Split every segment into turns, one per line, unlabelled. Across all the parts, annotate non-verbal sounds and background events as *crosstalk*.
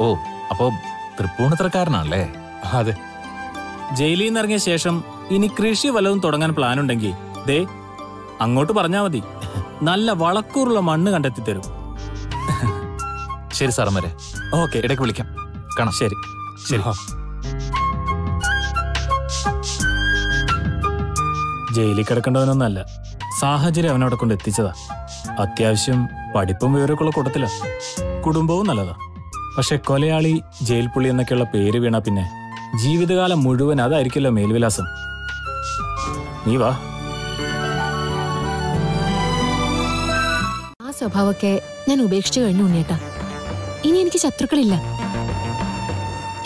ഓ അപ്പോ തൃപ്പൂണിത്തറക്കാരനാണല്ലേ?
അതെ. ജയിലിൽ നിന്ന് ഇറങ്ങിയ ശേഷം ഇനി കൃഷി വല്ലതും തുടങ്ങാൻ പ്ലാൻ ഉണ്ടെങ്കിൽ ദേ അങ്ങോട്ട് പറഞ്ഞാ മതി. നല്ല വളക്കൂറുള്ള മണ്ണ് കണ്ടെത്തി തരും.
ശരി സാറന്മാരെ.
ഓക്കെ.
ഇടയ്ക്ക് വിളിക്കാം. കാണാം.
ശരി. ശരി. ജയിലിൽ കിടക്കേണ്ടവനൊന്നല്ല. സാഹചര്യം അവനവിടെ കൊണ്ട് എത്തിച്ചതാ. അത്യാവശ്യം പഠിപ്പും വിവരമൊക്കെയുള്ള കൂട്ടത്തില. കുടുംബവും നല്ലതാ. പക്ഷെ കൊലയാളി ജയിൽ പുള്ളി എന്നൊക്കെയുള്ള പേര് വീണ പിന്നെ ജീവിതകാലം മുഴുവൻ അതായിരിക്കല്ലോ മേൽവിലാസം. നീ വാ.
ആ സ്വഭാവമൊക്കെ ഞാൻ ഉപേക്ഷിച്ചു കഴിഞ്ഞു ഉണ്ണിയേട്ടാ. ഇനി എനിക്ക് ശത്രുക്കളില്ല.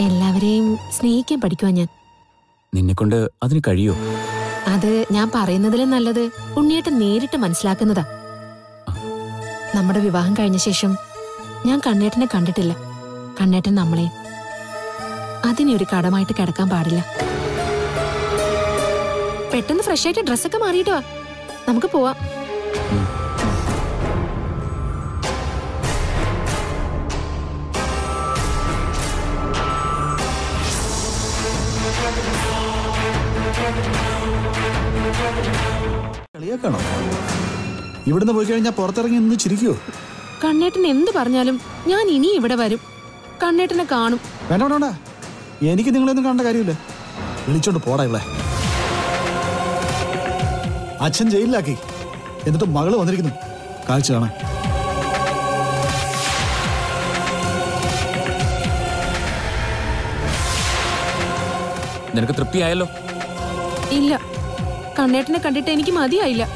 എല്ലാവരെയും സ്നേഹിക്കാൻ പഠിക്കുവാൻ ഞാൻ.
നിന്നെക്കൊണ്ട് അതിന് കഴിയോ?
അത് ഞാൻ പറയുന്നതിലും നല്ലത് ഉണ്ണിയേട്ടൻ നേരിട്ട് മനസ്സിലാക്കുന്നതാ. നമ്മുടെ വിവാഹം കഴിഞ്ഞ ശേഷം ഞാൻ കണ്ണേട്ടനെ കണ്ടിട്ടില്ല. കണ്ണേട്ടൻ നമ്മളെ. അതിനെ ഒരു കടമായിട്ട് കിടക്കാൻ പാടില്ല. പെട്ടെന്ന് ഫ്രഷ് ആയിട്ട് ഡ്രസ്സൊക്കെ മാറിയിട്ട് വാ. നമുക്ക് പോവാം.
കളിയാക്കാണോ? ഇവിടുന്ന് പോയി കഴിഞ്ഞാൽ പുറത്തിറങ്ങി നിന്ന് ചിരിക്കുവോ?
കണ്ണേട്ടൻ എന്ത് പറഞ്ഞാലും ഞാൻ ഇനി ഇവിടെ വരും. കണ്ണേട്ടനെ കാണും.
വേണ്ട വേണ്ട വേണ്ട. എനിക്ക് നിങ്ങളൊന്നും കാണേണ്ട കാര്യമില്ല. വിളിച്ചോണ്ട് പോടാ ഇവിടെ അച്ഛൻ ജയിലിലാക്കി. എന്നിട്ട് മകൾ വന്നിരിക്കുന്നു. കാഴ്ച കാണാൻ.
നിനക്ക് തൃപ്തിയായല്ലോ?
ഇല്ല. കണ്ണേട്ടനെ കണ്ടിട്ട് എനിക്ക് മതിയായില്ല.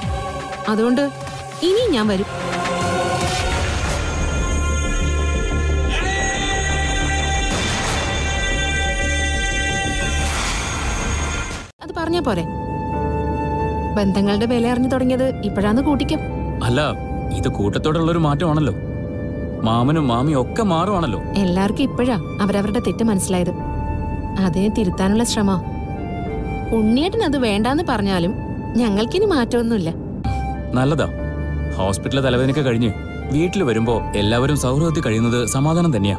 അതുകൊണ്ട് ഇനിയും ഞാൻ വരും. പോരെ. ബന്ധങ്ങളുടെ വില അറിഞ്ഞു തുടങ്ങിയത് ഇപ്പോഴാന്ന് കൂട്ടിക്കും.
അല്ല ഇത് കൂട്ടത്തോടുള്ള ഒരു മാറ്റമാണല്ലോ. മാമനും മാമിയും ഒക്കെ മാറുവാണല്ലോ.
എല്ലാവർക്കും ഇപ്പോഴാ അവരവരുടെ തെറ്റ് മനസ്സിലായത്. അതിനെ തിരുത്താനുള്ള ശ്രമ. ഉണ്ണിയേട്ടൻ അത് വേണ്ടാന്ന് പറഞ്ഞാലും ഞങ്ങൾക്കിനി മാറ്റമൊന്നുമില്ല.
നല്ലതാ. ഹോസ്പിറ്റലിലെ തലവേദനയൊക്കെ കഴിഞ്ഞ് വീട്ടിൽ വരുമ്പോ എല്ലാവരും സൗഹൃദത്തിൽ കഴിയുന്നത് സമാധാനം തന്നെയാ.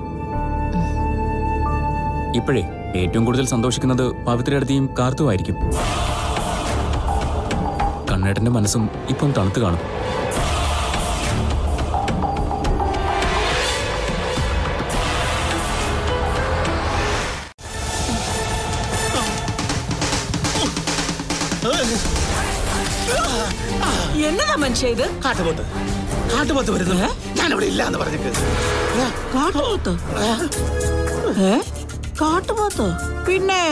ഇപ്പോഴേ ഏറ്റവും കൂടുതൽ സന്തോഷിക്കുന്നത് പവിത്രയുടെയും കാർത്തുമായിരിക്കും കണ്ണേട്ടന്റെ മനസ്സും ഇപ്പം തണുത്തു കാണും.
എന്നതാ മനുഷ്യ ഇത്?
കാട്ടുപോത്ത്. കാട്ടുപോത്ത് വരുന്നു. ഞാനിവിടെ ഇല്ല എന്ന് പറഞ്ഞിട്ട്.
കാട്ടുപോത്ത്? ഏ? കാട്ടുപോത്ത്. പിന്നെ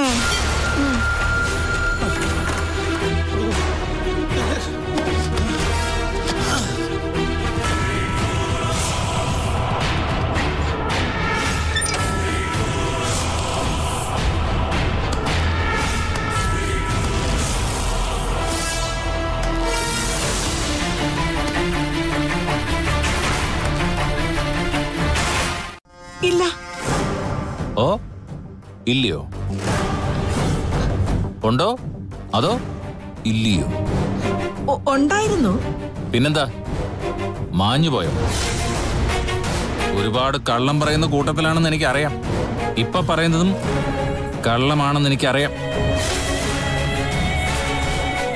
ഇല്ലയോ? ഉണ്ടോ? അതോ ഇല്ലയോ?
ഉണ്ടായിരുന്നു.
പിന്നെന്താ? മാഞ്ഞുപോയോ ഒരുപാട് കള്ളം പറയുന്ന കൂട്ടത്തിലാണെന്ന് എനിക്കറിയാം. ഇപ്പൊ പറയുന്നതും കള്ളമാണെന്ന് എനിക്കറിയാം.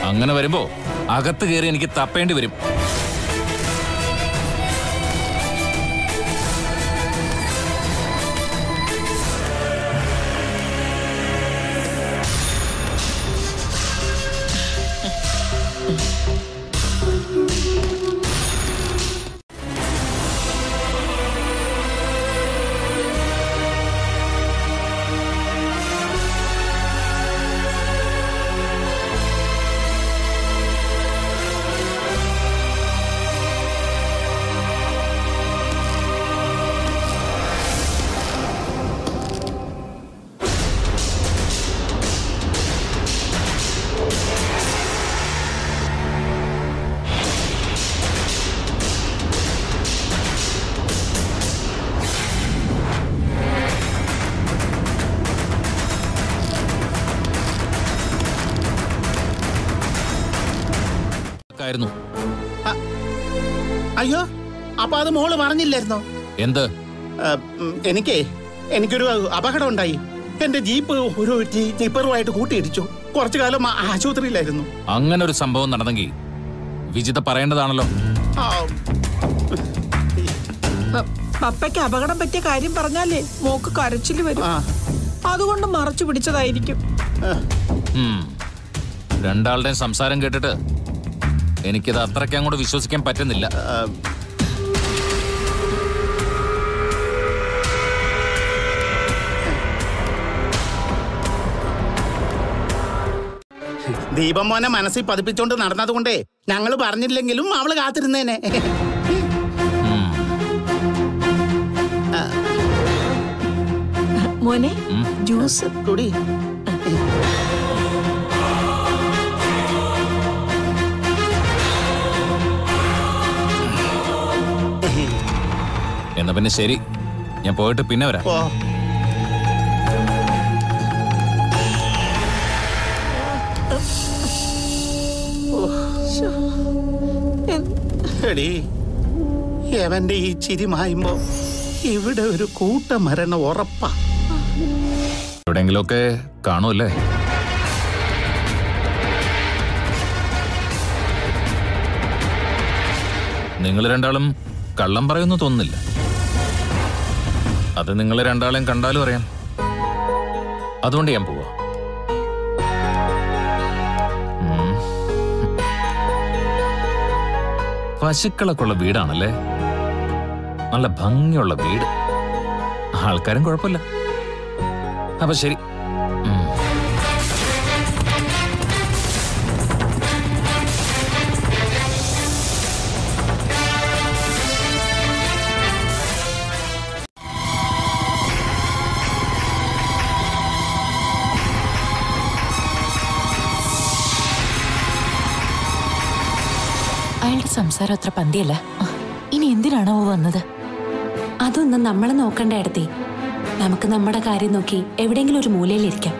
അങ്ങനെ വരുമ്പോ അകത്ത് കയറി എനിക്ക് തപ്പേണ്ടി വരും.
പറഞ്ഞില്ലായിരുന്നോ
എന്ത്?
എനിക്കേ എനിക്കൊരു അപകടം ഉണ്ടായി. എന്റെ ജീപ്പ് ഒരു ജീപ്പറുമായിട്ട് കൂട്ടിയിടിച്ചു. കുറച്ചു കാലം ആശുപത്രിയിലായിരുന്നു.
അങ്ങനെ ഒരു സംഭവം നടന്നെങ്കിൽ വിജിത പറയേണ്ടതാണല്ലോ.
പപ്പയ്ക്ക് അപകടം പറ്റിയ കാര്യം പറഞ്ഞാലേ മോക്ക് കരച്ചിൽ വരും. അതുകൊണ്ട് മറച്ചു പിടിച്ചതായിരിക്കും.
രണ്ടാളുടെയും സംസാരം കേട്ടിട്ട് എനിക്കിത് അത്രയ്ക്ക് അങ്ങോട്ട് വിശ്വസിക്കാൻ പറ്റുന്നില്ല.
ദീപം മോനെ മനസ്സിൽ പതിപ്പിച്ചോണ്ട് നടന്നതുകൊണ്ടേ ഞങ്ങൾ പറഞ്ഞില്ലെങ്കിലും അവൾ കാത്തിരുന്നേനെ.
മോനെ. ജ്യൂസ്
കൂടി
എന്നാ പിന്നെ ശരി ഞാൻ പോയിട്ട് പിന്നെ വരാം
എടി എവന്റെ ഈ ചിരി മായുമ്പോ ഇവിടെ ഒരു കൂട്ടമരണം ഉറപ്പാ.
എവിടെയെങ്കിലുമൊക്കെ കാണുമല്ലേ? നിങ്ങൾ രണ്ടാളും കള്ളം പറയുന്നു തോന്നുന്നില്ല. അത് നിങ്ങൾ രണ്ടാളെയും കണ്ടാലും അറിയാം. അതുകൊണ്ട് ഞാൻ പോവാ. പശുക്കളൊക്കെ ഉള്ള വീടാണല്ലേ? നല്ല ഭംഗിയുള്ള വീട്. ആൾക്കാരും കുഴപ്പമില്ല. അപ്പൊ ശരി.
സംസാരം അത്ര പന്തിയല്ല. ഇനി എന്തിനാണോ വന്നത്?
അതൊന്നും നമ്മളെ നോക്കണ്ട നമുക്ക് നമ്മുടെ കാര്യം നോക്കി എവിടെയെങ്കിലും ഒരു മൂലയിലിരിക്കാം.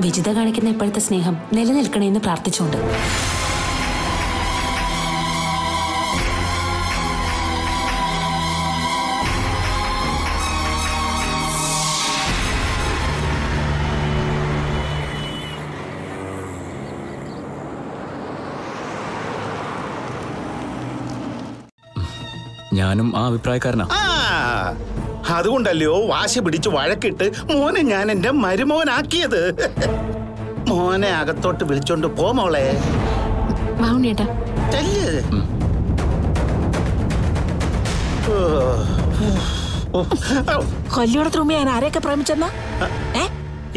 വിജിത കാണിക്കുന്ന ഇപ്പോഴത്തെ സ്നേഹം നിലനിൽക്കണേന്ന് പ്രാർത്ഥിച്ചുകൊണ്ട്.
ഞാനും ആ അഭിപ്രായക്കാരനാ.
ആ അതുകൊണ്ടല്ലയോ വാശി പിടിച്ച് വഴക്കിട്ട് മോനെ ഞാൻ എന്റെ മരുമോനാക്കിയത്. മോനെ അകത്തോട്ട് വിളിച്ചോണ്ട് പോ മോളെ.
കല്യാണത്തിന് ഞാൻ ആരെയൊക്കെ പ്രേമിച്ചെന്നാ?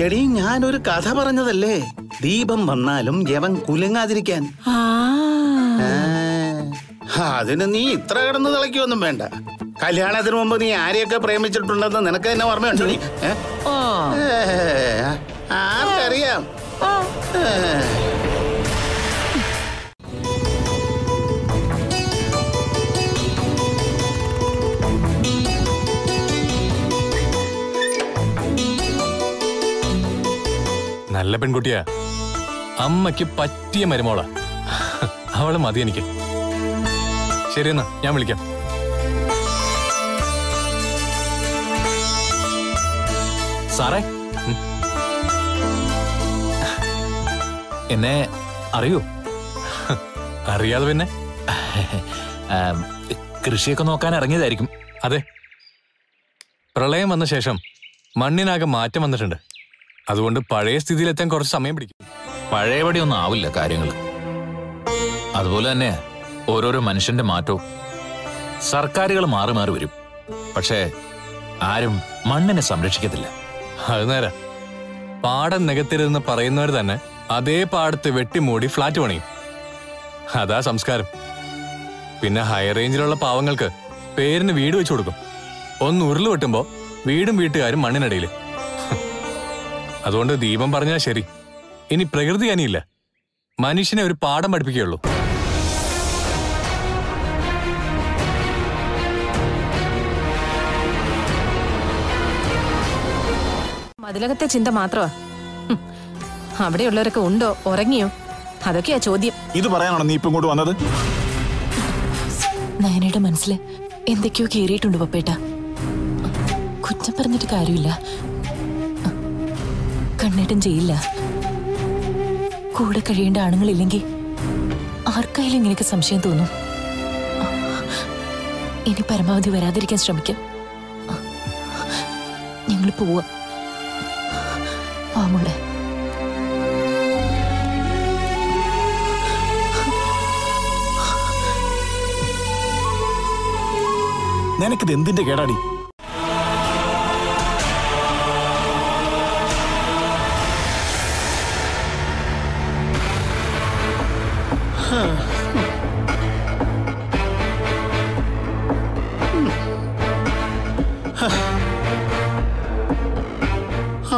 എടീ ഞാനൊരു കഥ പറഞ്ഞതല്ലേ? ദീപം വന്നാലും യവൻ കുലുങ്ങാതിരിക്കാൻ.
ആ,
അതിന് നീ ഇത്ര കിടന്ന് തിളയ്ക്കൊന്നും വേണ്ട. കല്യാണത്തിന് മുമ്പ് നീ ആരെയൊക്കെ പ്രേമിച്ചിട്ടുണ്ടെന്ന് നിനക്ക് തന്നെ ഓർമ്മയുണ്ടോ നീ? ആർക്കറിയാം?
നല്ല പെൺകുട്ടിയാ. അമ്മയ്ക്ക് പറ്റിയ മരുമോളാ. അവൾ മതി എനിക്ക്. ശരിയെന്നാ ഞാൻ വിളിക്കാം.
സാറേ. എന്നെ അറിയോ?
അറിയാതെ പിന്നെ?
കൃഷിയൊക്കെ നോക്കാൻ ഇറങ്ങിയതായിരിക്കും.
അതെ. പ്രളയം വന്ന ശേഷം മണ്ണിനാകെ മാറ്റം വന്നിട്ടുണ്ട്. അതുകൊണ്ട് പഴയ സ്ഥിതിയിലെത്താൻ കുറച്ച് സമയം പിടിക്കും.
പഴയപടി ഒന്നും ആവില്ല കാര്യങ്ങൾ അതുപോലെ തന്നെ ഓരോരോ മനുഷ്യന്റെ മാറ്റവും സർക്കാരുകൾ മാറി മാറി വരും. പക്ഷേ ആരും മണ്ണിനെ സംരക്ഷിക്കത്തില്ല.
അത് നേരാ. പാടം നികത്തരുതെന്ന് പറയുന്നവർ തന്നെ അതേ പാടത്ത് വെട്ടിമൂടി ഫ്ലാറ്റ് പണിയും. അതാ സംസ്കാരം. പിന്നെ ഹൈ റേഞ്ചിലുള്ള പാവങ്ങൾക്ക് പേരിന് വീട് വെച്ചു കൊടുക്കും. ഒന്ന് ഉരുൾ വെട്ടുമ്പോ വീടും വീട്ടുകാരും മണ്ണിനടിയിൽ അതുകൊണ്ട് ദീപം പറഞ്ഞാൽ ശരി. ഇനി പ്രകൃതി അനിയില്ല. മനുഷ്യനെ ഒരു പാഠം പഠിപ്പിക്കുകയുള്ളൂ.
മതിലകത്തെ ചിന്ത മാത്രമാ. അവിടെയുള്ളവരൊക്കെ ഉണ്ടോ? ഉറങ്ങിയോ? അതൊക്കെയാ ചോദ്യം.
ഇത് പറയാനാണോ നീ ഇപ്പം ഇങ്ങോട്ട് വന്നത്?
നയനയുടെ മനസ്സിൽ എന്തൊക്കെയോ കയറിയിട്ടുണ്ട് പപ്പേട്ട. കുറ്റം പറഞ്ഞിട്ട് കാര്യമില്ല. കണ്ണേട്ടൻ ചെയ്യില്ല കൂടെ കഴിയേണ്ട ആണുങ്ങളില്ലെങ്കിൽ ആർക്കായാലും ഇങ്ങനെയൊക്കെ സംശയം തോന്നും. ഇനി പരമാവധി വരാതിരിക്കാൻ ശ്രമിക്കാം. ഞങ്ങൾ പോവാ.
നിനക്കിത് എന്തിന്റെ കേടാടി?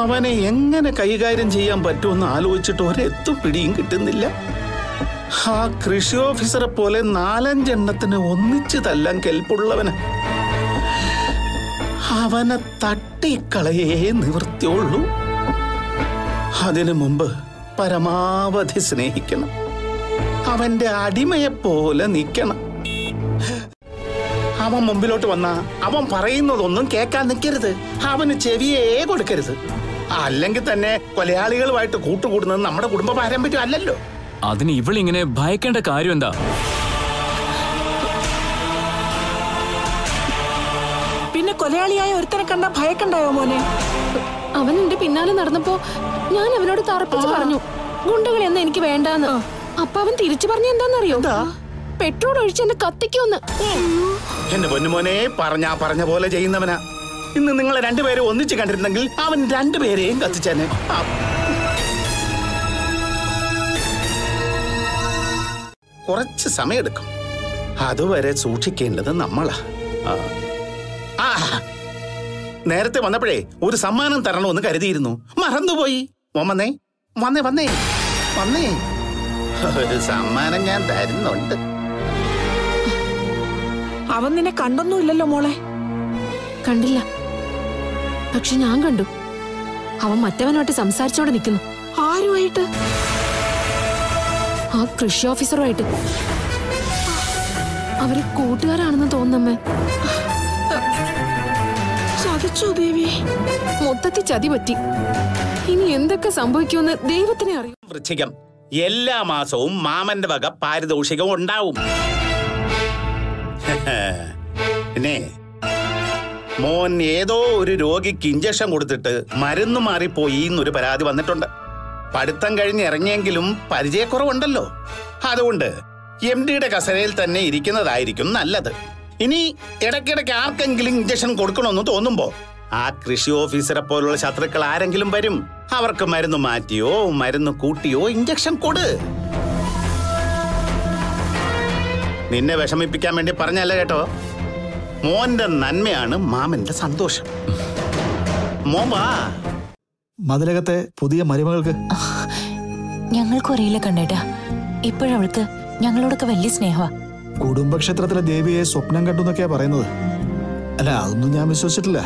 അവനെ എങ്ങനെ കൈകാര്യം ചെയ്യാൻ പറ്റുമെന്ന് ആലോചിച്ചിട്ട് ഒരെത്തും പിടിയും കിട്ടുന്നില്ല. ആ കൃഷി ഓഫീസറെ പോലെ നാലഞ്ചെണ്ണത്തിന് ഒന്നിച്ച് തല്ലാൻ കെൽപ്പുള്ളവന് അവനെ തട്ടിക്കളയേ നിവൃത്തിയുള്ളൂ. അതിനു മുമ്പ് പരമാവധി സ്നേഹിക്കണം. അവന്റെ അടിമയെ പോലെ നിൽക്കണം അവൻ മുമ്പിലോട്ട് വന്ന അവൻ പറയുന്നതൊന്നും കേൾക്കാൻ നിൽക്കരുത്. അവന് ചെവിയേ കൊടുക്കരുത്. അല്ലെങ്കിൽ തന്നെ കൊലയാളികളുമായിട്ട് കൂട്ടുകൂടുന്നത് നമ്മുടെ കുടുംബ പാരമ്പര്യം അല്ലല്ലോ.
അതിന് ഇവളിങ്ങനെ ഭയക്കേണ്ട കാര്യം എന്താ?
കൊലയാളിയായ ഒരുത്തനെ കണ്ട ഭയക്കണ്ടായോ മോനെ?
അവൻ എന്റെ പിന്നാലെ നടന്നപ്പോ ഞാൻ അവനോട് തറപ്പിച്ച് പറഞ്ഞു ഗുണ്ടകൾ എന്ന് എനിക്ക് വേണ്ടാന്ന്. അപ്പൊ അവൻ തിരിച്ചു പറഞ്ഞ എന്താന്നറിയോ? പെട്രോൾ ഒഴിച്ച് എന്നെ കത്തിക്കൊന്ന്
എന്റെ പൊന്നുമോനെ പറഞ്ഞാ പറഞ്ഞ പോലെ ചെയ്യുന്നവനാ. ഇന്ന് നിങ്ങളെ രണ്ടുപേരെ ഒന്നിച്ചു കണ്ടിരുന്നെങ്കിൽ അവൻ രണ്ടുപേരെയും കത്തിച്ചേനെ. കുറച്ച് സമയമെടുക്കും. അതുവരെ സൂക്ഷിക്കേണ്ടത് നമ്മളാ. നേരത്തെ വന്നപ്പോഴേ ഒരു സമ്മാനം തരണമെന്ന് കരുതിയിരുന്നു. മറന്നുപോയി. വന്നേ. വന്നേ വന്നേ. വന്നേ. ഒരു സമ്മാനം ഞാൻ തരുന്നുണ്ട്.
അവൻ നിന്നെ കണ്ടൊന്നുമില്ലല്ലോ മോളെ.
കണ്ടില്ല. പക്ഷെ ഞാൻ കണ്ടു. അവൻ മറ്റവനുമായിട്ട് സംസാരിച്ചോടെ നിൽക്കുന്നു.
ആരുമായിട്ട്?
ആ കൃഷി ഓഫീസറുമായിട്ട്. അവർ കൂട്ടുകാരാണെന്ന് തോന്നുന്നമ്മേ
ചതിച്ചോ ദേവി?
മൊത്തത്തിൽ ചതി പറ്റി. ഇനി എന്തൊക്കെ സംഭവിക്കുമെന്ന് ദൈവത്തിനെ അറിയാം.
വൃശ്ചികം. എല്ലാ മാസവും മാമന്റെ വക പാരിതോഷികം ഉണ്ടാവും. *laughs* പിന്നെ മോൻ ഏതോ ഒരു രോഗിക്ക് ഇഞ്ചക്ഷൻ കൊടുത്തിട്ട് മരുന്ന് മാറിപ്പോയി എന്നൊരു പരാതി വന്നിട്ടുണ്ട്. പഠിത്തം കഴിഞ്ഞ് ഇറങ്ങിയെങ്കിലും പരിചയക്കുറവുണ്ടല്ലോ. അതുകൊണ്ട് എം ഡിയുടെ കസരയിൽ തന്നെ ഇരിക്കുന്നതായിരിക്കും നല്ലത്. ഇനി ഇടയ്ക്കിടയ്ക്ക് ആർക്കെങ്കിലും ഇഞ്ചക്ഷൻ കൊടുക്കണമെന്ന് തോന്നുമ്പോ ആ കൃഷി ഓഫീസറെ പോലുള്ള ശത്രുക്കൾ ആരെങ്കിലും വരും. അവർക്ക് മരുന്ന് മാറ്റിയോ മരുന്ന് കൂട്ടിയോ ഇഞ്ചക്ഷൻ കൊട്. നിന്നെ വിഷമിപ്പിക്കാൻ വേണ്ടി പറഞ്ഞല്ല കേട്ടോ? മോന്റെ നന്മയാണ് മാമന്റെ സന്തോഷം. മോൻ വാ.
മതിലകത്തെ പുതിയ മരുമകൾക്ക്.
ഞങ്ങൾക്കും അറിയില്ല കണ്ണേട്ടാ ഇപ്പോഴവൾക്ക് ഞങ്ങളോടൊക്കെ വലിയ സ്നേഹമാ
കുടുംബക്ഷേത്രത്തിലെ ദേവിയെ സ്വപ്നം കണ്ടു എന്നൊക്കെയാ പറയുന്നത്. അല്ല അതൊന്നും ഞാൻ വിശ്വസിച്ചിട്ടില്ല.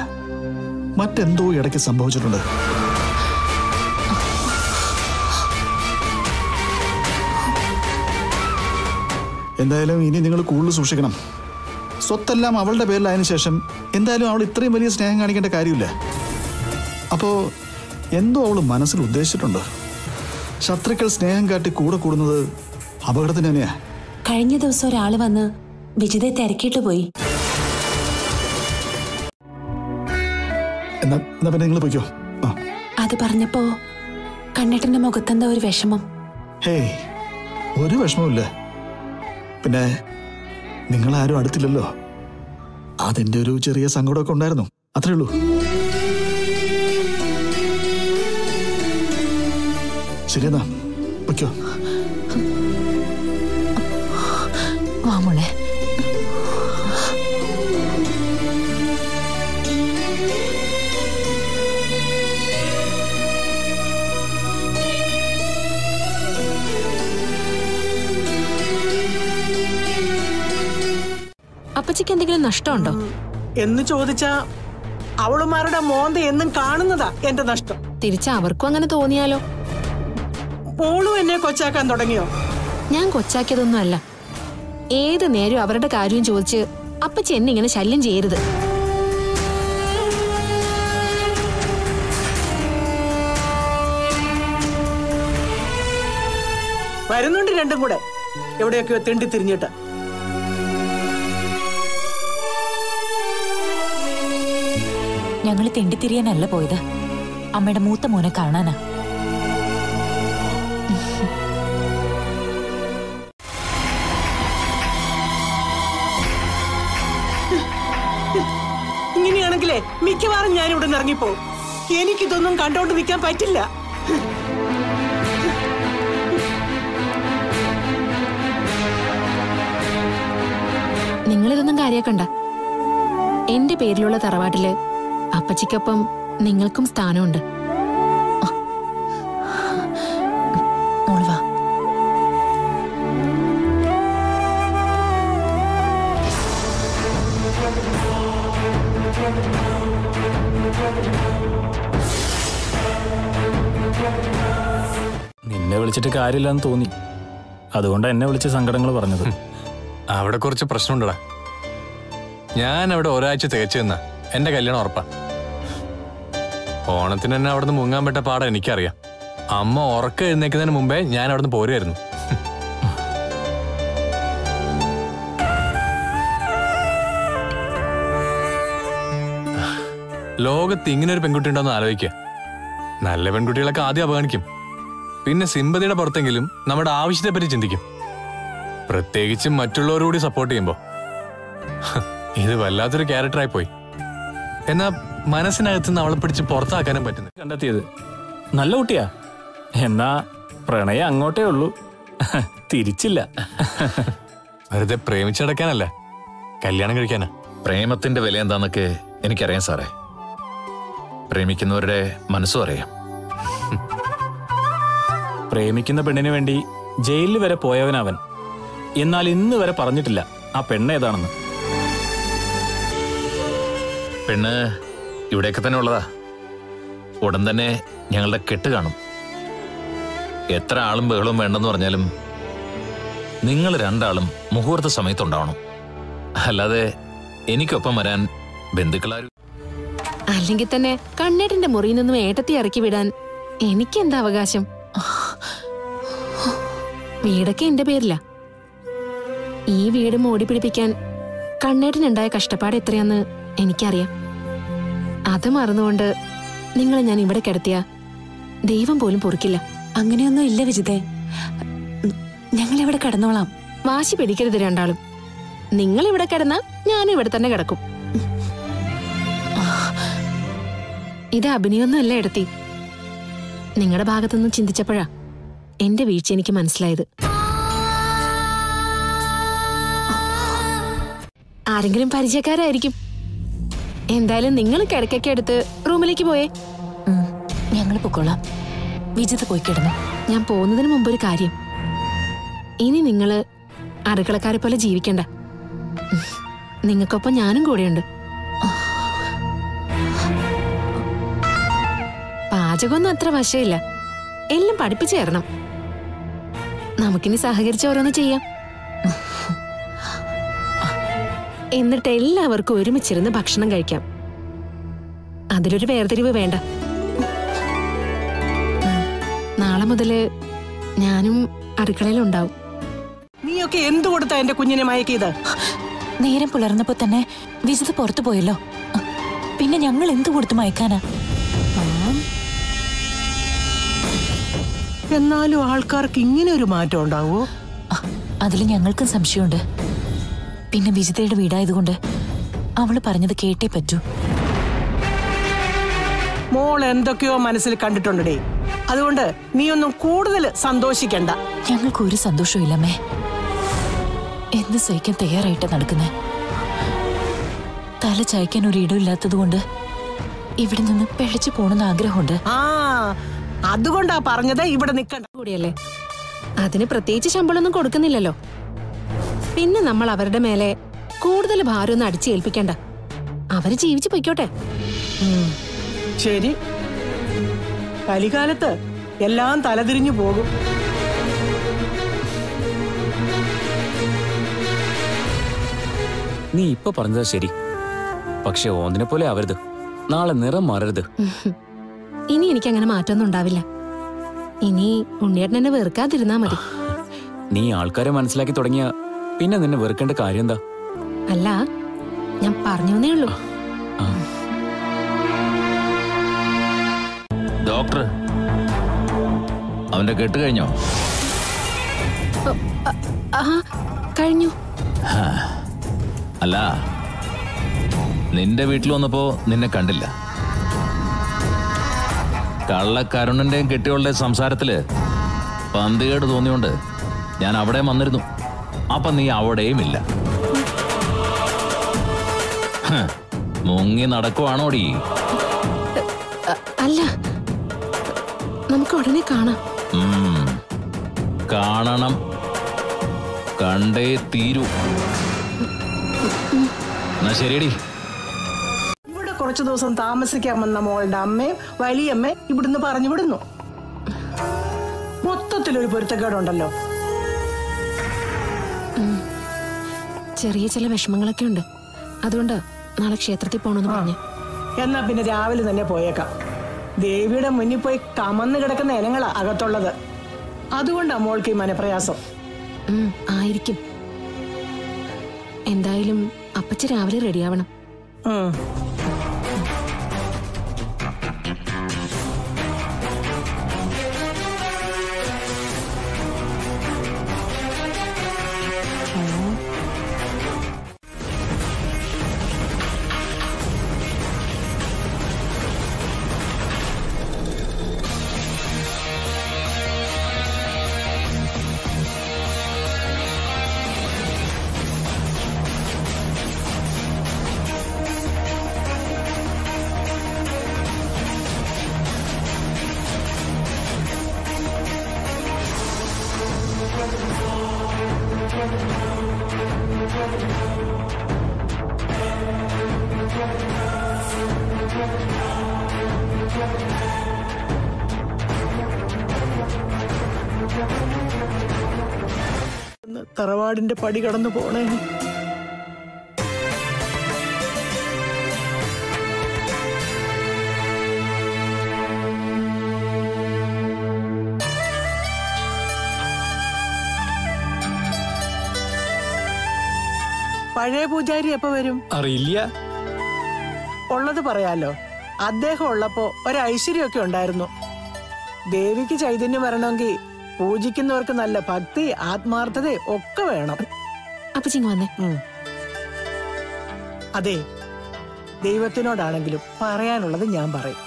മറ്റെന്തോ ഇടയ്ക്ക് സംഭവിച്ചിട്ടുണ്ട്. എന്തായാലും ഇനി നിങ്ങൾ കൂടുതൽ സൂക്ഷിക്കണം. സ്വത്തെല്ലാം അവളുടെ പേരിലായതിനു ശേഷം എന്തായാലും അവൾ ഇത്രയും വലിയ സ്നേഹം കാണിക്കേണ്ട കാര്യമില്ല. അപ്പോൾ എന്തോ അവൾ മനസ്സിൽ ഉദ്ദേശിച്ചിട്ടുണ്ട്. ശത്രുക്കൾ സ്നേഹം കാട്ടി കൂടെ കൂടുന്നത് അപകടത്തിന് തന്നെയാ.
കഴിഞ്ഞ ദിവസം ഒരാൾ വന്ന് വിജിതെ തിരക്കിട്ട് പോയി. അത് പറഞ്ഞപ്പോ കണ്ണേട്ടന്റെ മുഖത്തെന്താ ഒരു വിഷമം?
ഹേയ് ഒരു വിഷമമില്ല പിന്നെ നിങ്ങൾ ആരും അടുത്തില്ലല്ലോ. അതിന്റെ ഒരു ചെറിയ സങ്കടമൊക്കെ ഉണ്ടായിരുന്നു. അത്രേ ഉള്ളൂ. ശരിയെന്നാ വയ്ക്കോ
അപ്പച്ചിക്ക് എന്തെങ്കിലും നഷ്ടമുണ്ടോ?
എന്ന് ചോദിച്ചാ അവളുമാരുടെ മോന്ത എന്നും കാണുന്നതാ എന്റെ നഷ്ടം.
തിരിച്ച അവർക്കും അങ്ങനെ തോന്നിയാലോ?
മോളും എന്നെ കൊച്ചാക്കാൻ തുടങ്ങിയോ?
ഞാൻ കൊച്ചാക്കിയതൊന്നും അല്ല ഏത് നേരം അവരുടെ കാര്യം ചോദിച്ച് അപ്പച്ചി എന്നെ ഇങ്ങനെ ശല്യം ചെയ്യരുത്.
വരുന്നുണ്ട് രണ്ടും കൂടെ. എവിടെയൊക്കെ തെണ്ടി തിരിഞ്ഞിട്ട്.
ഞങ്ങൾ തെണ്ടിത്തിരിയാനല്ല പോയത്. അമ്മയുടെ മൂത്ത മോനെ കാണാനാ.
ഇങ്ങനെയാണെങ്കിലേ മിക്കവാറും ഞാൻ ഇവിടെ ഇറങ്ങിപ്പോ. എനിക്കിതൊന്നും കണ്ടോണ്ട് നിൽക്കാൻ പറ്റില്ല.
നിങ്ങളിതൊന്നും കാര്യാക്കണ്ട. എന്റെ പേരിലുള്ള തറവാട്ടിൽ അപ്പച്ചിക്കൊപ്പം നിങ്ങൾക്കും സ്ഥാനമുണ്ട്.
നിന്നെ വിളിച്ചിട്ട് കാര്യമില്ലെന്ന് തോന്നി. അതുകൊണ്ട് എന്നെ വിളിച്ച സങ്കടങ്ങൾ പറഞ്ഞത്.
അവിടെ കുറച്ച് പ്രശ്നമുണ്ടടാ. ഞാൻ അവിടെ ഒരാഴ്ച തികച്ചു നിന്ന എന്റെ കല്യാണം ഉറപ്പാ. ഓണത്തിന് തന്നെ അവിടുന്ന് മുങ്ങാൻ പറ്റ പാടാ എനിക്കറിയാം. അമ്മ ഉറക്കം എഴുന്നേക്കുന്നതിന് മുമ്പേ ഞാൻ അവിടുന്ന് പോരുമായിരുന്നു ലോകത്ത് ഇങ്ങനെ ഒരു പെൺകുട്ടി ഉണ്ടോന്ന് ആലോചിക്കുക നല്ല പെൺകുട്ടികളൊക്കെ ആദ്യം അവഗണിക്കും പിന്നെ സിമ്പതിയുടെ പുറത്തെങ്കിലും നമ്മുടെ ആവശ്യത്തെ പറ്റി ചിന്തിക്കും. പ്രത്യേകിച്ചും മറ്റുള്ളവരോട് സപ്പോർട്ട് ചെയ്യുമ്പോ. ഇത് വല്ലാത്തൊരു ക്യാരക്ടറായി പോയി. എന്നാ മനസ്സിനകത്ത് നിന്ന് അവളെ പിടിച്ച് പുറത്താക്കാനും പറ്റുന്നു
കണ്ടെത്തിയത്. നല്ല കുട്ടിയാ. എന്നാ പ്രണയം അങ്ങോട്ടേ ഉള്ളൂ. തിരിച്ചില്ല.
വെറുതെ പ്രേമിച്ചടക്കാനല്ല കല്യാണം കഴിക്കാനാ.
പ്രേമത്തിന്റെ വില എന്താന്നൊക്കെ എനിക്കറിയാം സാറേ. പ്രേമിക്കുന്നവരുടെ മനസ്സും അറിയാം.
പ്രേമിക്കുന്ന പെണ്ണിന് വേണ്ടി ജയിലിൽ വരെ പോയവനവൻ. എന്നാൽ ഇന്ന് വരെ പറഞ്ഞിട്ടില്ല ആ പെണ്ണ് ഏതാണെന്ന്.
പെണ്ണ് ഇവിടെയൊക്കെ തന്നെ ഉള്ളതാ. ഉടൻ തന്നെ ഞങ്ങളുടെ കെട്ട് കാണും. എത്ര ആളും ബഹളവും വേണ്ടെന്ന് പറഞ്ഞാലും നിങ്ങൾ രണ്ടാളും മുഹൂർത്ത സമയത്തുണ്ടാവണം. അല്ലാതെ എനിക്കൊപ്പം വരാൻ ബന്ധുക്കളാരും
അല്ലെങ്കിൽ തന്നെ കണ്ണേട്ടന്റെ മുറിയിൽ നിന്നും ഏട്ടത്തി ഇറക്കി വിടാൻ എനിക്കെന്താ അവകാശം? വീടൊക്കെ എന്റെ പേരില. ഈ വീട് മോടി പിടിപ്പിക്കാൻ കണ്ണേട്ടനുണ്ടായ കഷ്ടപ്പാട് എത്രയാന്ന് എനിക്കറിയാം. അത് മറന്നുകൊണ്ട് നിങ്ങളെ ഞാൻ ഇവിടെ കിടത്തിയ? ദൈവം പോലും പൊറുക്കില്ല.
അങ്ങനെയൊന്നും ഇല്ല വിജിതേ. ഞങ്ങൾ ഇവിടെ കിടന്നോളാം.
വാശി പിടിക്കരുത് രണ്ടാളും. നിങ്ങൾ ഇവിടെ കിടന്ന ഞാൻ ഇവിടെ തന്നെ കിടക്കും. ഇത് അഭിനയൊന്നുമല്ല എടുത്തി. നിങ്ങളുടെ ഭാഗത്തൊന്നും ചിന്തിച്ചപ്പോഴാ എന്റെ വീഴ്ച എനിക്ക് മനസ്സിലായത്. ആരെങ്കിലും പരിചയക്കാരായിരിക്കും. എന്തായാലും നിങ്ങൾ കിടക്കൊക്കെ എടുത്ത് റൂമിലേക്ക് പോയേ.
ഞങ്ങൾ പൊക്കോളാം. വിജിത പോയി കിടന്നു.
ഞാൻ പോകുന്നതിന് മുമ്പ് ഒരു കാര്യം. ഇനി നിങ്ങൾ അടുക്കളക്കാരെ പോലെ ജീവിക്കണ്ട. നിങ്ങൾക്കൊപ്പം ഞാനും കൂടെയുണ്ട്. പാചകമൊന്നും അത്ര വശയില്ല. എല്ലാം പഠിപ്പിച്ചു തരണം. നമുക്കിനി സഹകരിച്ച് ഓരോന്ന് ചെയ്യാം. എന്നിട്ട് എല്ലാവർക്കും ഒരുമിച്ചിരുന്ന് ഭക്ഷണം കഴിക്കാം. അതിലൊരു വേർതിരിവ് വേണ്ട. നാളെ മുതൽ ഞാനും അടുക്കളയിലുണ്ടാവും.
നീയൊക്കെ എന്തു കൊടുത്താ എന്റെ കുഞ്ഞിനെ മയക്കിയത്?
നേരം പുലർന്നപ്പോ തന്നെ വിജിത് പുറത്തു പോയല്ലോ. പിന്നെ ഞങ്ങൾ എന്തു കൊടുത്തു മയക്കാനാ?
എന്നാലും ആൾക്കാർക്ക് ഇങ്ങനെ ഒരു മാറ്റം ഉണ്ടാവോ?
അതിൽ ഞങ്ങൾക്കും സംശയമുണ്ട്. പിന്നെ വിജിതയുടെ വീടായതുകൊണ്ട് അവൾ പറഞ്ഞത് കേട്ടേ പറ്റൂ.
മോൾ എന്തൊക്കെയോ മനസ്സിൽ കണ്ടിട്ടുണ്ടേ അതുകൊണ്ട് നീ ഒന്നും കൂടുതൽ സന്തോഷിക്കണ്ട.
ഞങ്ങൾക്ക് ഒരു സന്തോഷവും ഇല്ലമ്മേ എന്ത് സഹിക്കാൻ തയ്യാറായിട്ട് നടക്കുന്നത് തല ചായ്ക്കാൻ ഒരു ഇടമില്ലാത്തത് കൊണ്ട് ഇവിടെ നിന്ന് പിഴച്ചു പോണെന്ന് ആഗ്രഹമുണ്ട്.
ആ അതുകൊണ്ടാ പറഞ്ഞത് ഇവിടെ നിക്കണ്ട.
കൂടിയല്ലേ? അതിന് പ്രത്യേകിച്ച് ശമ്പളമൊന്നും കൊടുക്കുന്നില്ലല്ലോ. പിന്നെ നമ്മൾ അവരുടെ മേലെ കൂടുതൽ ഭാരമൊന്നും അടിച്ചേൽപ്പിക്കണ്ട. അവർ ജീവിച്ചു പൊയ്ക്കോട്ടെ.
ശരി. കലികാലത്ത് എല്ലാം തലതിരിഞ്ഞു പോകും.
നീ ഇപ്പൊ പറഞ്ഞത് ശരി. പക്ഷെ ഓന്തിനെ പോലെ ആവരുത്. നാളെ നിറം മാറരുത്.
ഇനി എനിക്ക് അങ്ങനെ മാറ്റമൊന്നും ഉണ്ടാവില്ല. ഇനി ഉണ്ണിയേട്ടനെ എന്നെ വെറുക്കാതിരുന്നാ മതി.
നീ ആൾക്കാരെ മനസ്സിലാക്കി തുടങ്ങിയ പിന്നെ നിന്നെ വെറുക്കേണ്ട കാര്യം എന്താ?
അല്ല ഞാൻ പറഞ്ഞേ ഉള്ളൂ.
ഡോക്ടർ അവന്റെ കെട്ട് കഴിഞ്ഞോ?
കഴിഞ്ഞു.
അല്ല നിന്റെ വീട്ടിൽ വന്നപ്പോ നിന്നെ കണ്ടില്ല. കള്ളക്കരുണന്റെയും കെട്ടികളുടെ സംസാരത്തിൽ പന്തികേട് തോന്നിയോണ്ട് ഞാൻ അവിടെ വന്നിരുന്നു. അപ്പൊ നീ അവിടെയും ഇല്ല മുങ്ങി നടക്കുവാണോടി?
അല്ല. നമുക്ക് ഉടനെ കാണാം.
കാണണം. കണ്ടേ തീരൂ. എന്നാ ശരിയടി.
ഇവിടെ കുറച്ചു ദിവസം താമസിക്കാൻ വന്ന മോളുടെ അമ്മയും വലിയമ്മയും ഇവിടുന്ന് പറഞ്ഞു വിടുന്നു. മൊത്തത്തിലൊരു പൊരുത്തക്കേടുണ്ടല്ലോ.
ചെറിയ ചില വിഷമങ്ങളൊക്കെ ഉണ്ട്. അതുകൊണ്ട് നാളെ ക്ഷേത്രത്തിൽ പോണെന്ന് പറഞ്ഞു.
എന്നാ പിന്നെ രാവിലെ തന്നെ പോയേക്കാം. ദേവിയുടെ മുന്നിൽ പോയി കമന്ന് കിടക്കുന്ന ഇനങ്ങളാ അകത്തുള്ളത്. അതുകൊണ്ടാ മോൾക്ക് ഈ മനപ്രയാസം.
ആയിരിക്കും. എന്തായാലും അപ്പച്ച രാവിലെ റെഡിയാവണം
തറവാടിന്റെ പടി കടന്നു പോണേ. പഴയ പൂജാരി എപ്പോ വരും?
അറിയില്ല.
ഉള്ളത് പറയാലോ. അദ്ദേഹം ഉള്ളപ്പോ ഒരു ഐശ്വര്യമൊക്കെ ഉണ്ടായിരുന്നു. ദേവിക്ക് ചൈതന്യം വരണമെങ്കിൽ പൂജിക്കുന്നവർക്ക് നല്ല ഭക്തി ആത്മാർത്ഥത ഒക്കെ വേണം.
അപ്പച്ചിങ് വന്നേ.
അതെ ദൈവത്തിനോടാണെങ്കിലും പറയാനുള്ളത് ഞാൻ പറയും.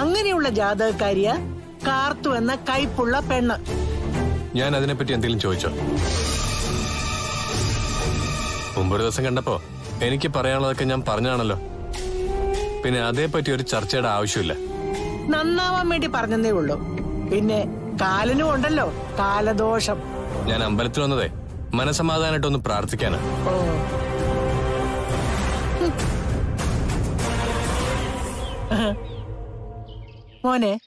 അങ്ങനെയുള്ള ജാതകക്കാരിയ കാർത്തു എന്ന കൈപ്പുള്ള പെണ്ണ്.
ഞാൻ അതിനെപ്പറ്റി എന്തെങ്കിലും ചോദിച്ചോ? മുമ്പൊരു ദിവസം കണ്ടപ്പോ എനിക്ക് പറയാനുള്ളതൊക്കെ ഞാൻ പറഞ്ഞാണല്ലോ പിന്നെ അതേപ്പറ്റി ഒരു ചർച്ചയുടെ ആവശ്യമില്ല.
നന്നാവാൻ വേണ്ടി പറഞ്ഞതേ ഉള്ളൂ. പിന്നെ കാലനും ഉണ്ടല്ലോ കാലദോഷം.
ഞാൻ അമ്പലത്തിൽ വന്നതേ. മനസമാധാനായിട്ടൊന്ന് പ്രാർത്ഥിക്കാനാ.
മോനെ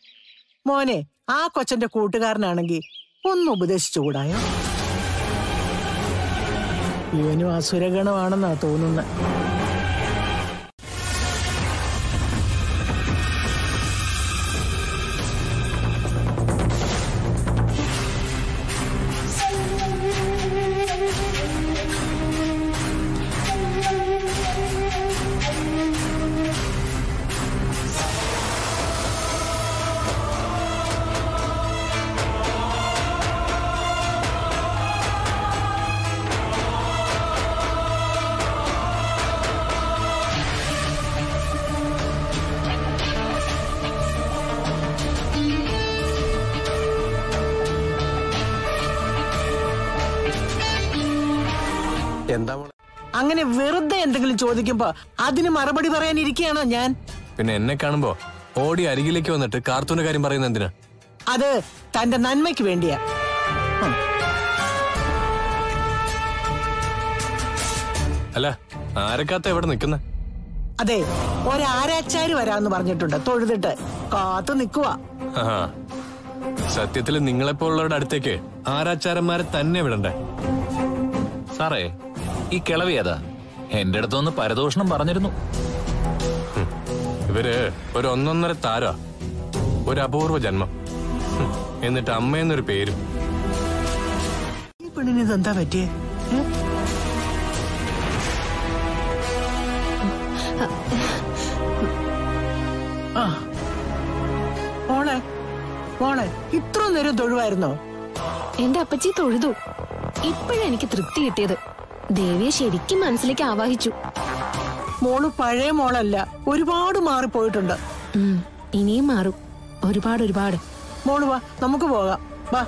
മോനെ ആ കൊച്ചന്റെ കൂട്ടുകാരനാണെങ്കിൽ ഒന്ന് ഉപദേശിച്ചുകൂടായോ? ഇവനും അസുരഗണമാണെന്നാ തോന്നുന്നത് ചോദിക്കുമ്പോ അതിന് മറുപടി പറയാനിരിക്കുകയാണോ ഞാൻ.
പിന്നെ എന്നെ കാണുമ്പോ ഓടി അരികിലേക്ക് വന്നിട്ട് കാർത്തൂന്റെ കാര്യം പറയുന്ന എന്തിനാ?
അത് തന്റെ നന്മയ്ക്ക് വേണ്ടിയാ.
അല്ല ആരക്കാത്ത എവിടെ നിൽക്കുന്ന
അതെ ഒരാരാച്ചാര് വരാന്ന് പറഞ്ഞിട്ടുണ്ട്. തൊഴുതിട്ട്. കാത്തു നിക്കുവാ.
സത്യത്തിൽ നിങ്ങളെപ്പോലുള്ളവരുടെ അടുത്തേക്ക് ആരാച്ചാരന്മാരെ തന്നെ വിടണ്ടേ?
സാറേ ഈ കിളവി ഏതാ? എന്റെ അടുത്തൊന്ന് പരദോഷണം പറഞ്ഞിരുന്നു.
ഇവർ ഒരു ഒന്നൊന്നര താര ഒരു അപൂർവ ജന്മം. എന്നിട്ട് അമ്മയെന്നൊരു പേരും.
ഈ പെണ്ണിന് ഇതെന്താ പറ്റിയേ? മോളെ മോളെ ഇത്ര നേരം തൊഴുവായിരുന്നോ?
എന്റെ അപ്പച്ചി തൊഴുതു. ഇപ്പോഴെനിക്ക് തൃപ്തി കിട്ടിയത്. ദേവിയെ ശരിക്കും മനസ്സിലേക്ക് ആവാഹിച്ചു.
മോൾ പഴയ മോളല്ല ഒരുപാട് മാറിപ്പോയിട്ടുണ്ട്.
ഉം, ഇനിയും മാറും. ഒരുപാട് ഒരുപാട്.
മോൾ വാ നമുക്ക് പോകാം. വാ.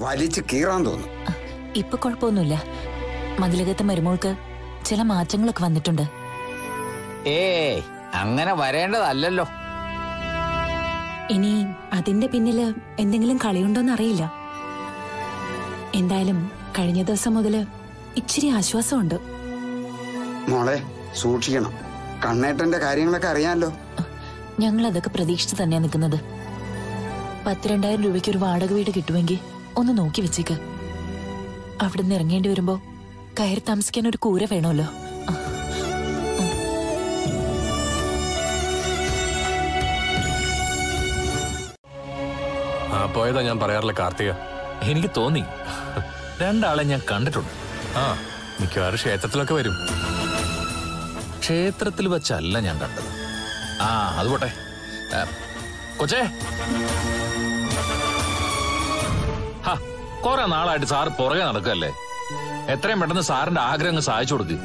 വലിച്ച് കീറാൻ തോന്നും.
ഇപ്പൊ കുഴപ്പമൊന്നുമില്ല. മതിലകത്തെ മരുമോൾക്ക് ചില മാറ്റങ്ങളൊക്കെ വന്നിട്ടുണ്ട്.
ഏ അങ്ങനെ വരേണ്ടതല്ലല്ലോ.
ഇനി അതിന്റെ പിന്നിൽ എന്തെങ്കിലും കളിയുണ്ടോന്ന് അറിയില്ല. എന്തായാലും കഴിഞ്ഞ ദിവസം മുതൽ ഇച്ചിരി ആശ്വാസമുണ്ട്.
മോളെ സൂക്ഷിക്കണം. കണ്ണേട്ടന്റെ കാര്യങ്ങളൊക്കെ അറിയാമല്ലോ
ഞങ്ങൾ അതൊക്കെ പ്രതീക്ഷിച്ച് തന്നെയാ നിൽക്കുന്നത്. പത്ത് രണ്ടായിരം രൂപയ്ക്ക് ഒരു വാടക വീട് കിട്ടുമെങ്കിൽ ഒന്ന് നോക്കി വെച്ചേക്ക്. അവിടുന്ന് ഇറങ്ങേണ്ടി വരുമ്പോ കയറി താമസിക്കാൻ ഒരു കൂര വേണമല്ലോ. ആ.
പോയതാ ഞാൻ പറയാറില്ല കാർത്തിക.
എനിക്ക് തോന്നി. രണ്ടാളെ ഞാൻ കണ്ടിട്ടുണ്ട്.
ആ മിക്കവാറും ക്ഷേത്രത്തിലൊക്കെ വരും.
ക്ഷേത്രത്തിൽ വെച്ചല്ല ഞാൻ കണ്ടത്. ആ അത് പോട്ടെ. കൊച്ചേ. ഹാ കുറെ നാളായിട്ട് സാറ് പുറകെ നടക്കല്ലേ എത്രയും പെട്ടെന്ന് സാറിന്റെ ആഗ്രഹങ്ങൾ സഹായിച്ചു കൊടുക്ക്.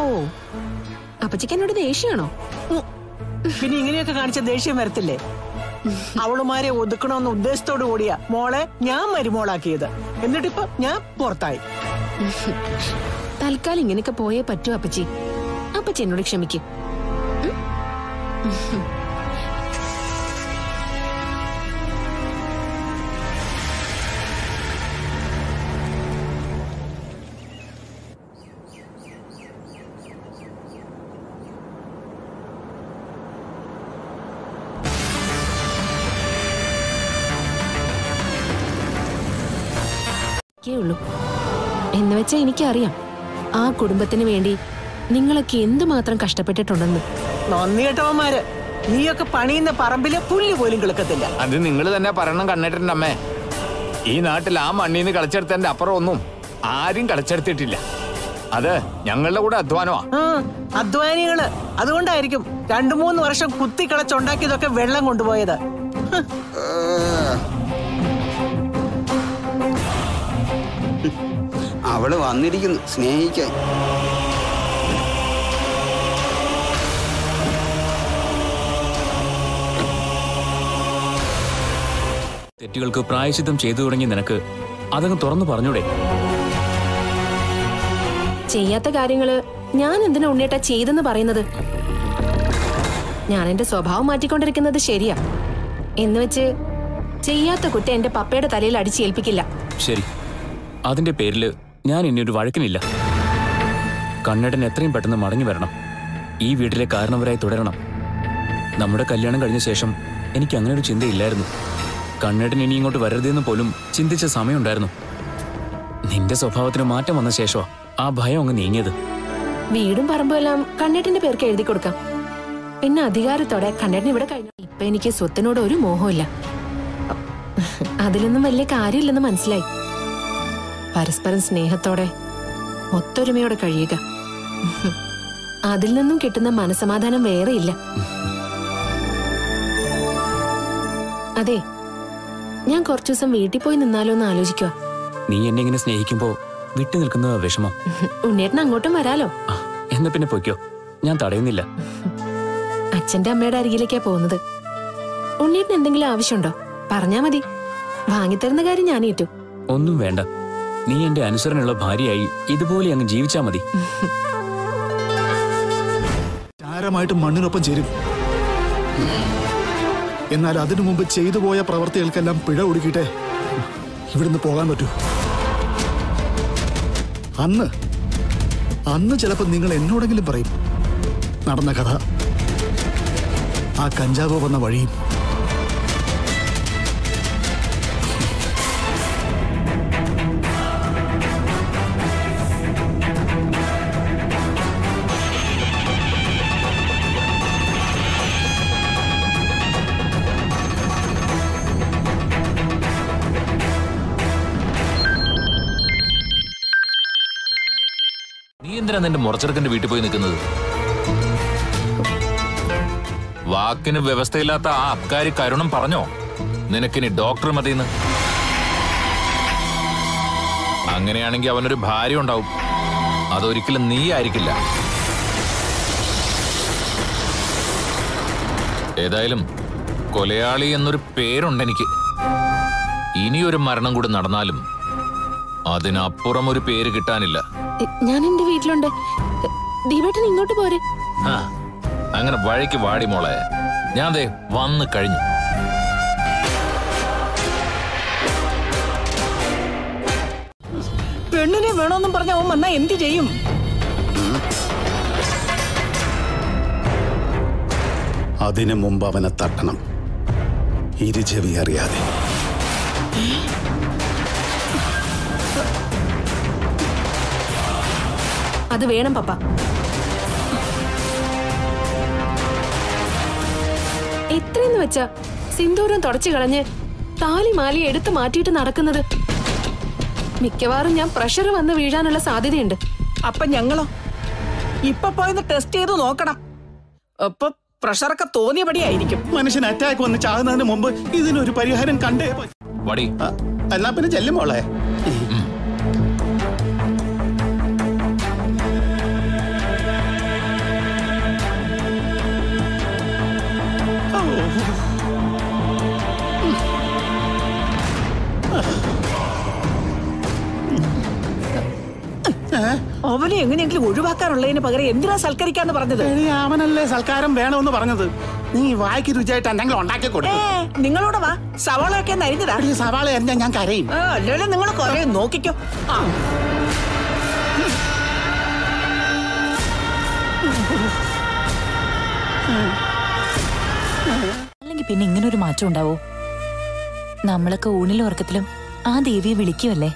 ഓ അപ്പച്ചിക്ക് എന്നോട് ദേഷ്യമാണോ
പിന്നെ ഇങ്ങനെയൊക്കെ കാണിച്ച ദേഷ്യം വരത്തില്ലേ? *laughs* അവളുമാരെ ഒതുക്കണമെന്ന ഉദ്ദേശത്തോടു കൂടിയാ മോളെ ഞാൻ മരുമോളാക്കിയത്. എന്നിട്ടിപ്പോ ഞാൻ പുറത്തായി.
തൽക്കാലം ഇങ്ങനെയൊക്കെ പോയേ പറ്റൂ അപ്പച്ചി. അപ്പച്ചി എന്നോട് ക്ഷമിക്കും. വെച്ചാ എനിക്കറിയാം. ആ കുടുംബത്തിന് വേണ്ടി നിങ്ങളൊക്കെ എന്തുമാത്രം കഷ്ടപ്പെട്ടിട്ടുണ്ടെന്ന്.
നന്ദി കേട്ടവന്മാര് നീയൊക്കെ പണിയുന്ന പറമ്പിലെ പുല്ല് പോലും കിളക്കത്തില്ല.
അത് നിങ്ങൾ തന്നെ പറയണം കണ്ണേട്ടന്റെ അമ്മേ. ഈ നാട്ടിൽ ആ മണ്ണീന്ന് കളിച്ചെടുത്തതിന്റെ അപ്പുറം ഒന്നും ആരും കളിച്ചെടുത്തിട്ടില്ല. അത് ഞങ്ങളുടെ കൂടെ അധ്വാനമാ.
അധ്വാനികൾ. അതുകൊണ്ടായിരിക്കും രണ്ടു മൂന്ന് വർഷം കുത്തി കളച്ചുണ്ടാക്കിയതൊക്കെ വെള്ളം കൊണ്ടുപോയത്.
അവൾ വന്നിരിക്കുന്നു. സ്നേഹിക്കാൻ.
തെറ്റുകൾക്ക് പ്രായശിത്തം ചെയ്തു തുടങ്ങി നിനക്ക് അതങ്ങ് തുറന്നു പറഞ്ഞൂടെ?
ചെയ്യാത്ത കാര്യങ്ങൾ ഞാൻ എന്തിനാ ഉണ്ണേട്ടാ ചെയ്തെന്ന് പറയുന്നത്? ഞാൻ എന്റെ സ്വഭാവം മാറ്റിക്കൊണ്ടിരിക്കുന്നത് ശരിയാ. എന്ന് വെച്ച് ചെയ്യാത്ത കുറ്റം എന്റെ പപ്പയുടെ തലയിൽ അടിച്ചേൽപ്പിക്കില്ല.
ശരി. അതിന്റെ പേരിൽ ഞാൻ ഇനി ഒരു വഴക്കിനില്ല. കണ്ണടൻ എത്രയും പെട്ടെന്ന് മടങ്ങി വരണം. ഈ വീട്ടിലെ കാരണവരായി തുടരണം. നമ്മുടെ കല്യാണം കഴിഞ്ഞ ശേഷം എനിക്ക് അങ്ങനെ ഒരു ചിന്തയില്ലായിരുന്നു. കണ്ണേട്ടൻ ഇനി ഇങ്ങോട്ട് വരരുതെന്ന് പോലും ചിന്തിച്ച സമയമുണ്ടായിരുന്നു. നിന്റെ സ്വഭാവത്തിന് മാറ്റം വന്ന ശേഷമാ ആ ഭയം അങ്ങ് നീങ്ങിയത്.
വീടും പറമ്പുമെല്ലാം കണ്ണേട്ടിന്റെ പേർക്ക് എഴുതി കൊടുക്കാം. പിന്നെ അധികാരത്തോടെ കണ്ണേട്ടൻ ഇവിടെ കഴിഞ്ഞു ഇപ്പൊ എനിക്ക് സ്വത്തിനോട് ഒരു മോഹമില്ല അതിലൊന്നും വലിയ കാര്യമില്ലെന്ന് മനസ്സിലായി. പരസ്പരം സ്നേഹത്തോടെ ഒത്തൊരുമയോടെ കഴിയുക. അതിൽ നിന്നും കിട്ടുന്ന മനസമാധാനം വേറെയില്ല അതെ ഞാൻ കുറച്ചു ദിവസം വീട്ടിൽ പോയി നിന്നാലോ എന്ന് ആലോചിക്കുക
നീ എന്നെ ഇങ്ങനെ സ്നേഹിക്കുമ്പോ വിട്ടു നിൽക്കുന്ന വിഷമം.
ഉണ്ണേട്ടൻ അങ്ങോട്ടും വരാലോ?
എന്നാ പിന്നെ പൊയ്ക്കോ. ഞാൻ തടയുന്നില്ല.
അച്ഛന്റെ അമ്മയുടെ അരികിലേക്കാ പോകുന്നത്. ഉണ്ണിയേട്ടൻ എന്തെങ്കിലും ആവശ്യമുണ്ടോ? പറഞ്ഞാ മതി. വാങ്ങിത്തരുന്ന കാര്യം ഞാൻ ഏറ്റു
ഒന്നും വേണ്ട. നീ എന്റെ അനുസരണയുള്ള ഭാര്യയായി ഇതുപോലെ അങ്ങ് ജീവിച്ചാ മതി.
മണ്ണിനൊപ്പം ചേരും. എന്നാൽ അതിനു മുമ്പ് ചെയ്തു പോയ പ്രവർത്തികൾക്കെല്ലാം പിഴ ഒടുക്കിട്ടെ ഇവിടുന്ന് പോകാൻ പറ്റൂ. അന്ന് അന്ന് ചിലപ്പോൾ നിങ്ങൾ എന്നോടെങ്കിലും പറയും നടന്ന കഥ ആ കഞ്ചാവ് വന്ന വഴിയും.
എന്തിനാ നിന്റെ മുറച്ചെറുക്കന്റെ വീട്ടിൽ പോയി നിൽക്കുന്നത്? വാക്കിന് വ്യവസ്ഥയില്ലാത്ത ആ അബ്കാരി കരുണം പറഞ്ഞോ? നിനക്കിനി ഡോക്ടർ മതിയെന്ന്? അങ്ങനെയാണെങ്കിൽ അവനൊരു ഭാര്യ ഉണ്ടാവും. അതൊരിക്കലും നീ ആയിരിക്കില്ല. ഏതായാലും കൊലയാളി എന്നൊരു പേരുണ്ട് എനിക്ക് ഇനിയൊരു മരണം കൂടി നടന്നാലും അതിനപ്പുറം ഒരു പേര് കിട്ടാനില്ല.
ഞാൻ എന്റെ വീട്ടിലുണ്ട്. ദീപേട്ടൻ ഇങ്ങോട്ട് പോരെ.
ആ അങ്ങനെ വഴിക്ക് വാടി മോളെ. ഞാൻ ദേ വന്ന് കഴിഞ്ഞു.
പെണ്ണിനെ വേണമെന്നും പറഞ്ഞ അവൻ വന്നാ എന്ത് ചെയ്യും?
അതിനു മുമ്പ് അവനെ തട്ടണം. ഇരുചെവി അറിയാതെ.
അത് വേണം പപ്പ. എത്രയെന്ന് വെച്ച സിന്ദൂരം തുടച്ചു കളഞ്ഞ് താലി മാലി എടുത്തു മാറ്റിയിട്ട് നടക്കുന്നത്. മിക്കവാറും ഞാൻ പ്രഷർ വന്ന് വീഴാനുള്ള സാധ്യതയുണ്ട്.
അപ്പൊ ഞങ്ങളോ? ഇപ്പൊ പോയെന്ന് ടെസ്റ്റ് ചെയ്ത് നോക്കണം. അപ്പൊ പ്രഷറൊക്കെ തോന്നിയപടിയായിരിക്കും
മനുഷ്യൻ അറ്റാക്ക് വന്ന് ചാകുന്നതിന് മുമ്പ് ഇതിനൊരു പരിഹാരം കണ്ടേ പറ്റൂ.
വടി.
എന്നാ പിന്നെ ചെല്ലും മോളെ.
അവനെ എങ്ങനെയെങ്കിലും ഒഴിവാക്കാനുള്ളതിന് പകരം എന്തിനാ സൽക്കരിക്കാന്ന് പറഞ്ഞത്?
അവനല്ലേ സൽക്കാരം വേണമെന്ന് പറഞ്ഞത്. നീ വായിക്ക് രുചിയായിട്ട് എന്തെങ്കിലും ഉണ്ടാക്കി കൊടുക്കും.
നിങ്ങളോട് വാ. സവാള ഒക്കെ അരിഞ്ഞതാ
സവാള എറിഞ്ഞാ ഞാൻ കരയും.
അല്ലല്ലോ നിങ്ങൾ കൊറേ നോക്കിക്കോ. ആ.
പിന്നെ ഇങ്ങനെ ഒരു മാറ്റം ഉണ്ടാവോ? നമ്മളൊക്കെ ഊണിലും ഉറക്കത്തിലും ആ ദേവിയെ വിളിക്കുമല്ലേ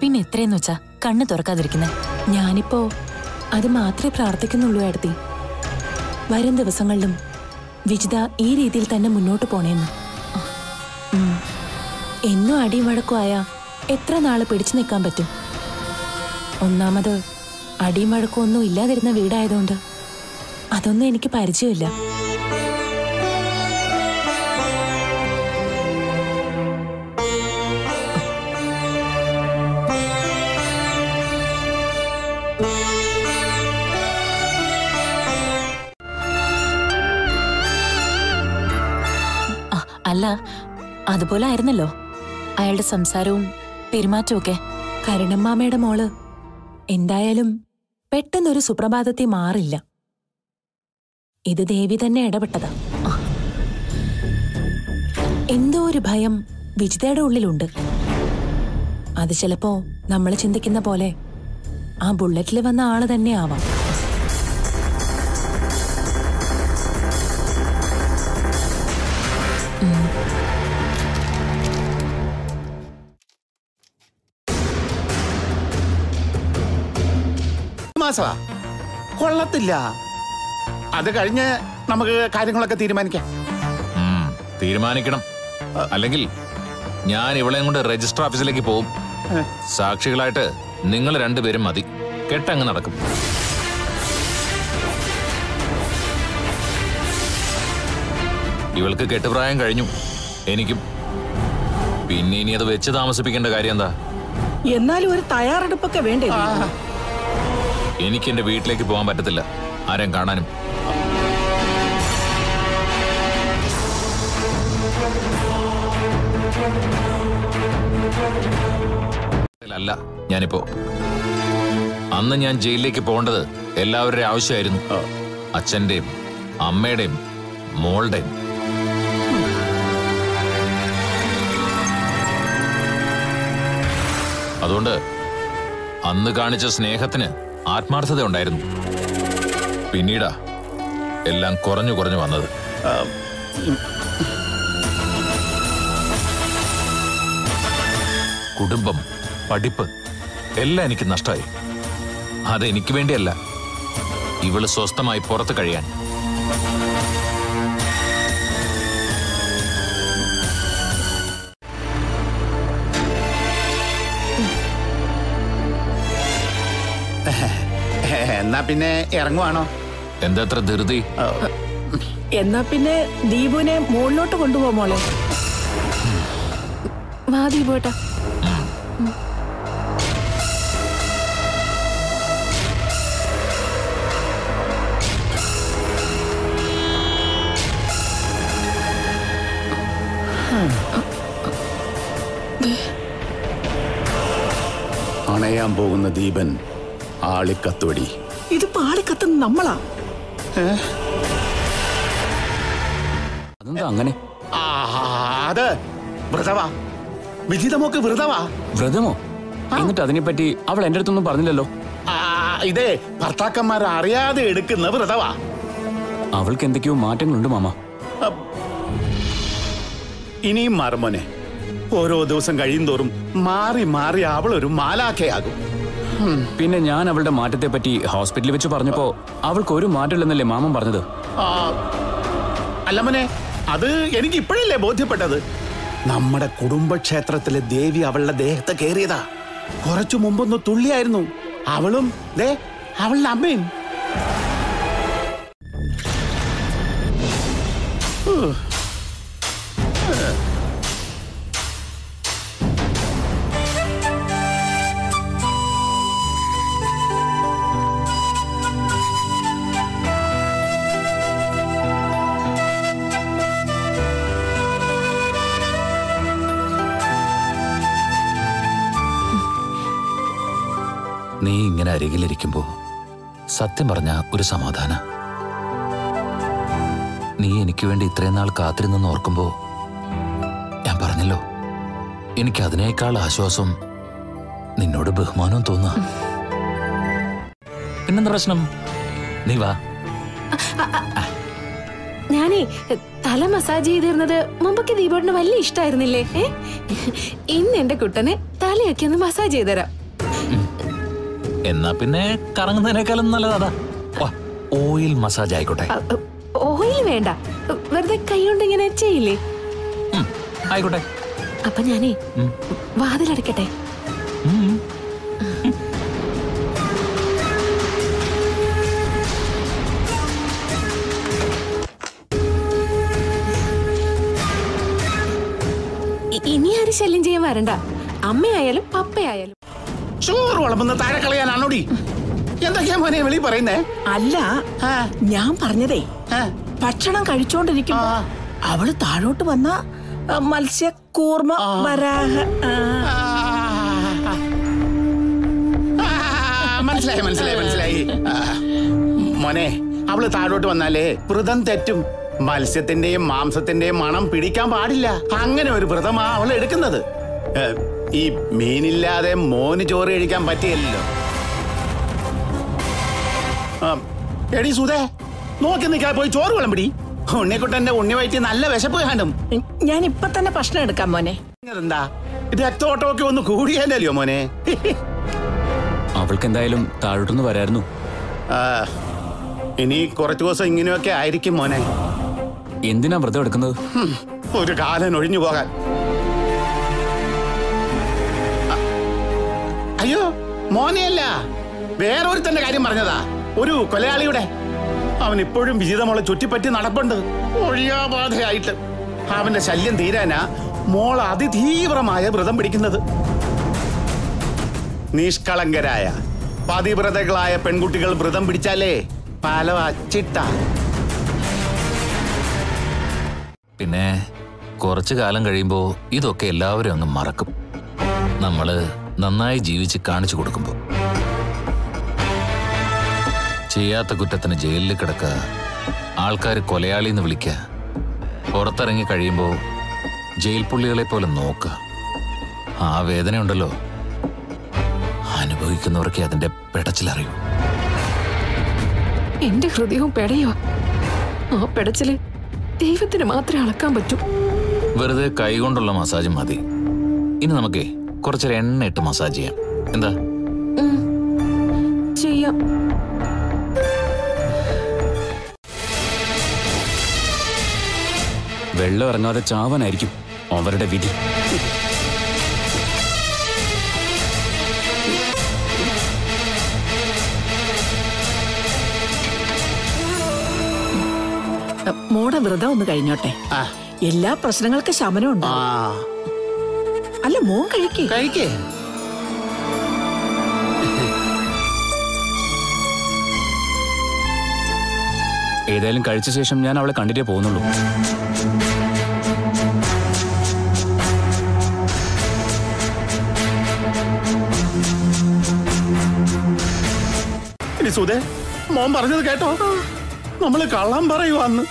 പിന്നെ എത്രയെന്ന് വെച്ചാ കണ്ണ് തുറക്കാതിരിക്കുന്നെ.
ഞാനിപ്പോ അത് മാത്രമേ പ്രാർത്ഥിക്കുന്നുള്ളൂ അടുത്തി വരും ദിവസങ്ങളിലും വിജിത ഈ രീതിയിൽ തന്നെ മുന്നോട്ട് പോണേന്ന്. എന്നും അടിയും ആയാ എത്ര നാൾ പിടിച്ചു നിൽക്കാൻ പറ്റും? ഒന്നാമത് അടിയും ഒന്നും ഇല്ലാതിരുന്ന വീടായതുകൊണ്ട് അതൊന്നും എനിക്ക് പരിചയമില്ല.
അതുപോലെ ആയിരുന്നല്ലോ അയാളുടെ സംസാരവും പെരുമാറ്റവും ഒക്കെ
കരുണമ്മാമയുടെ മോൾ. എന്തായാലും പെട്ടെന്നൊരു സുപ്രഭാതത്തിൽ മാറില്ല. ഇത് ദേവി തന്നെ ഇടപെട്ടതാ. എന്തോ ഒരു ഭയം വിജിതയുടെ ഉള്ളിലുണ്ട്. അത് ചിലപ്പോ നമ്മൾ ചിന്തിക്കുന്ന പോലെ ആ ബുള്ളറ്റിൽ വന്ന ആൾ തന്നെ ആവാം
മാസമാ കൊള്ളത്തില്ല. അത് കഴിഞ്ഞ് നമുക്ക് കാര്യങ്ങളൊക്കെ തീരുമാനിക്കാം.
തീരുമാനിക്കണം. അല്ലെങ്കിൽ ഞാൻ ഇവളെയും കൊണ്ട് രജിസ്റ്റർ ഓഫീസിലേക്ക് പോകും സാക്ഷികളായിട്ട് നിങ്ങൾ രണ്ടുപേരും മതി. കെട്ടങ്ങ് നടക്കും. ഇവൾക്ക് കെട്ടുപ്രായം കഴിഞ്ഞു. എനിക്കും. പിന്നെ ഇനി അത് വെച്ച് താമസിപ്പിക്കേണ്ട കാര്യം എന്താ?
എന്നാലും ഒരു തയ്യാറെടുപ്പൊക്കെ വേണ്ടേ?
എനിക്ക് എന്റെ വീട്ടിലേക്ക് പോകാൻ പറ്റത്തില്ല. ആരെയും കാണാനും. അല്ല ഞാനിപ്പോ. അന്ന് ഞാൻ ജയിലിലേക്ക് പോകേണ്ടത് എല്ലാവരുടെയും ആവശ്യമായിരുന്നു. അച്ഛന്റെയും അമ്മയുടെയും മോളുടെയും. അതുകൊണ്ട് അന്ന് കാണിച്ച സ്നേഹത്തിന് ആത്മാർത്ഥത ഉണ്ടായിരുന്നു പിന്നീടാ എല്ലാം കുറഞ്ഞു കുറഞ്ഞു വന്നത്. കുടുംബം പഠിപ്പ് എല്ലാം എനിക്ക് നഷ്ടമായി. അതെനിക്ക് വേണ്ടിയല്ല. ഇവൾ സ്വസ്ഥമായി പുറത്ത് കഴിയാൻ.
പിന്നെ ഇറങ്ങുവാണോ
എന്താത്ര ധൃതി
എന്നാ പിന്നെ ദീപുവിനെ മുകളിലോട്ട് കൊണ്ടുപോ മോളെ
വാ ദീപോട്ടാ
അണയാൻ പോകുന്ന ദീപൻ ആളിക്കത്തോടി
ഇത് പാടിക്കത്തുന്ന നമ്മളാ.
അതെന്താ അങ്ങനെ?
അത് വ്രതവാ വിജിതമോക്ക് വ്രതവാ
വ്രതമോ? എന്നിട്ട് അതിനെപ്പറ്റി അവൾ എന്റെ അടുത്തൊന്നും പറഞ്ഞില്ലല്ലോ.
ഇതേ ഭർത്താക്കന്മാർ അറിയാതെ എടുക്കുന്ന വ്രതവാ.
അവൾക്ക് എന്തൊക്കെയോ മാറ്റങ്ങളുണ്ട് മാമ.
ഇനിയും മാറുമോനെ ഓരോ ദിവസം കഴിയും തോറും മാറി മാറി അവളൊരു ഒരു മാലാഖയാകും.
പിന്നെ ഞാൻ അവളുടെ മാറ്റത്തെ പറ്റി ഹോസ്പിറ്റലിൽ വെച്ച് പറഞ്ഞപ്പോ അവൾക്ക് ഒരു മാറ്റമില്ലെന്നല്ലേ മാമൻ പറഞ്ഞത്?
അല്ലമ്മനെ അല്ല മോനെ അത് എനിക്ക് ഇപ്പോഴല്ലേ ബോധ്യപ്പെട്ടത്. നമ്മുടെ കുടുംബക്ഷേത്രത്തിലെ ദേവി അവളുടെ ദേഹത്തെ കയറിയതാ. കുറച്ചു മുമ്പൊന്ന് തുള്ളിയായിരുന്നു. അവളും ദേ അവളുടെ അമ്മയും.
അരികിലിരിക്കുമ്പോ സത്യം പറഞ്ഞ ഒരു സമാധാന. നീ എനിക്ക് വേണ്ടി ഇത്രയും നാൾ കാത്തിരുന്നെന്ന് ഓർക്കുമ്പോൾ ഞാൻ പറഞ്ഞല്ലോ എനിക്ക് അതിനേക്കാൾ ആശ്വാസം നിന്നോട് ബഹുമാനവും തോന്നാ. പിന്നെന്താ പ്രശ്നം? നീ വാ.
ഞാനേ തല മസാജ് ചെയ്തിരുന്നത് മുമ്പൊക്കെ ദീപോട്ടിന് വലിയ ഇഷ്ടമായിരുന്നില്ലേ ഇന്ന് എന്റെ കുട്ടനെ തലയൊക്കെ ഒന്ന് മസാജ് ചെയ്തുതരാം.
എന്നാ പിന്നെ കറങ്ങുന്നതിനേക്കാളും നല്ലതാ ഓയിൽ മസാജ് ആയിക്കോട്ടെ.
ഓയിൽ വേണ്ട. വെറുതെ കൈ കൊണ്ട് ഇങ്ങനെ ചെയ്യില്ലേ?
ആയിക്കോട്ടെ.
അപ്പൊ ഞാനേ വാതിലടക്കട്ടെ? ഇനി ആരും ശല്യം ചെയ്യാൻ വരണ്ട. അമ്മയായാലും പപ്പയായാലും.
ചോറ് വിളമ്പുന്ന താഴെ കളയാനാണോടി എന്തൊക്കെയാ മോനെ വെളി പറയുന്നേ?
അല്ല ഞാൻ പറഞ്ഞതേ ഭക്ഷണം കഴിച്ചോണ്ടിരിക്കുമ്പോ അവൾ താഴോട്ട് വന്ന ആ, മത്സ്യ കൂർമ്മ വരാഹ ആ.
ആ, മനസ്സിലായി മനസ്സിലായി മനസ്സിലായി. ആ, മോനെ അവൾ താഴോട്ട് വന്നാലേ വ്രതം തെറ്റും മത്സ്യത്തിന്റെയും മാംസത്തിന്റെയും മണം പിടിക്കാൻ പാടില്ല. അങ്ങനെ ഒരു വ്രതമാ അവൾ എടുക്കുന്നത്. ഏ, ഈ മീനില്ലാതെ മോന് ചോറ് കഴിക്കാൻ പറ്റിയല്ലോ. ആ, എടി സുധേ നോക്കി നിൽക്കാൻ പോയി ചോറ് വിളമ്പിടി. ഉണ്ണിക്കുട്ടന്റെ ഉണ്ണി വയറ്റി നല്ല വിശപ്പ് കാണും
ഞാൻ ഇപ്പൊ തന്നെ ഭക്ഷണം എടുക്കാം മോനെ.
എന്താ രക്തോട്ടമൊക്കെ ഒന്ന് കൂടിയല്ലോ മോനെ.
അവൾക്ക് എന്തായാലും താഴോട്ടൊന്ന് വരായിരുന്നു.
ആ, ഇനി കുറച്ചു ദിവസം ഇങ്ങനെയൊക്കെ ആയിരിക്കും മോനെ.
എന്തിനാ വ്രതം എടുക്കുന്നത്?
ഒരു കാലൻ ഒഴിഞ്ഞു പോകാൻ. മോനെയല്ല വേറൊരുത്തന്റെ കാര്യം പറഞ്ഞതാ. ഒരു കൊലയാളിയുടെ. അവൻ ഇപ്പോഴും വിജിതമോളെ ചുറ്റിപ്പറ്റി നടപ്പുണ്ട്. ഒഴിയാബാധയായിട്ട് അവന്റെ ശല്യം തീരാനാ മോൾ അതിതീവ്രമായ വ്രതം പിടിക്കുന്നത്. നിഷ്കളങ്കരായ പതിവ്രതകളായ പെൺകുട്ടികൾ വ്രതം പിടിച്ചാലേ പല
പിന്നെ കുറച്ചു കാലം കഴിയുമ്പോൾ ഇതൊക്കെ എല്ലാവരും അങ്ങ് മറക്കും. നമ്മൾ നന്നായി ജീവിച്ച് കാണിച്ചു കൊടുക്കുമ്പോൾ ചെയ്യാത്ത കുറ്റത്തിന് ജയിലിൽ കിടക്കുക ആൾക്കാർ കൊലയാളി എന്ന് വിളിക്കുക പുറത്തിറങ്ങി കഴിയുമ്പോൾ ജയിൽ പുള്ളികളെ പോലെ നോക്കുക ആ വേദനയുണ്ടല്ലോ. അനുഭവിക്കുന്നവർക്ക് അതിന്റെ പെടച്ചിലറിയൂ.
എന്റെ ഹൃദയവും പെടയോ ആ പെടച്ചിൽ ദൈവത്തിന് മാത്രമേ അളക്കാൻ പറ്റൂ.
വെറുതെ കൈകൊണ്ടുള്ള മസാജ് മതി. ഇനി നമുക്കേ കുറച്ചൊരു എണ്ണ ഇട്ട് മസാജ് ചെയ്യാം. എന്താ?
ചെയ്യാം.
വെള്ളം ഇറങ്ങാതെ ചാവാനായിരിക്കും അവരുടെ വിധി.
മോടെ വ്രതം ഒന്ന് കഴിഞ്ഞോട്ടെ. എല്ലാ പ്രശ്നങ്ങൾക്കും ശമനം ഉണ്ട് അല്ല മോൻ കഴിക്കേ.
കഴിക്കേ.
ഏതായാലും കഴിച്ച ശേഷം ഞാൻ അവളെ കണ്ടിട്ടേ പോകുന്നുള്ളൂ.
സുധേ മോൻ പറഞ്ഞത് കേട്ടോ. നമ്മൾ കള്ളം പറയുവാന്ന്.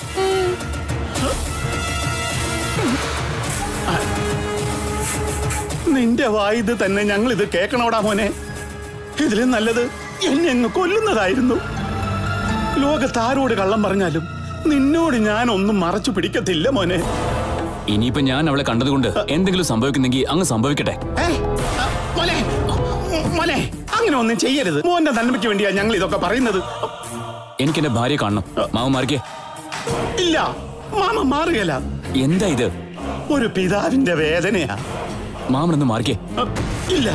നിന്റെ വായത് തന്നെ ഞങ്ങൾ ഇത് കേൾക്കണോടാ മോനെ? ഇതിലും നല്ലത് എന്നെ അങ്ങ് കൊല്ലുന്നതായിരുന്നു. ലോകത്താരോട് കള്ളം പറഞ്ഞാലും നിന്നോട് ഞാൻ ഒന്നും മറച്ചു പിടിക്കത്തില്ല മോനെ.
ഇനിയിപ്പോ ഞാൻ അവളെ കണ്ടതുകൊണ്ട് എന്തെങ്കിലും സംഭവിക്കുന്നെങ്കിൽ അങ്ങ് സംഭവിക്കട്ടെ.
അങ്ങനെ ഒന്നും ചെയ്യരുത്. മോന്റെ നന്മയ്ക്ക് വേണ്ടിയാ ഞങ്ങൾ ഇതൊക്കെ പറയുന്നത്.
എനിക്ക് എന്റെ ഭാര്യ കാണണം മാമ മാറിക്കേ.
ഇല്ല മാമ മാറുകയല്ല.
എന്താ ഇത്?
ഒരു പിതാവിന്റെ വേദനയാ.
മാമനൊന്ന് മാറിക്കേ.
ഇല്ല.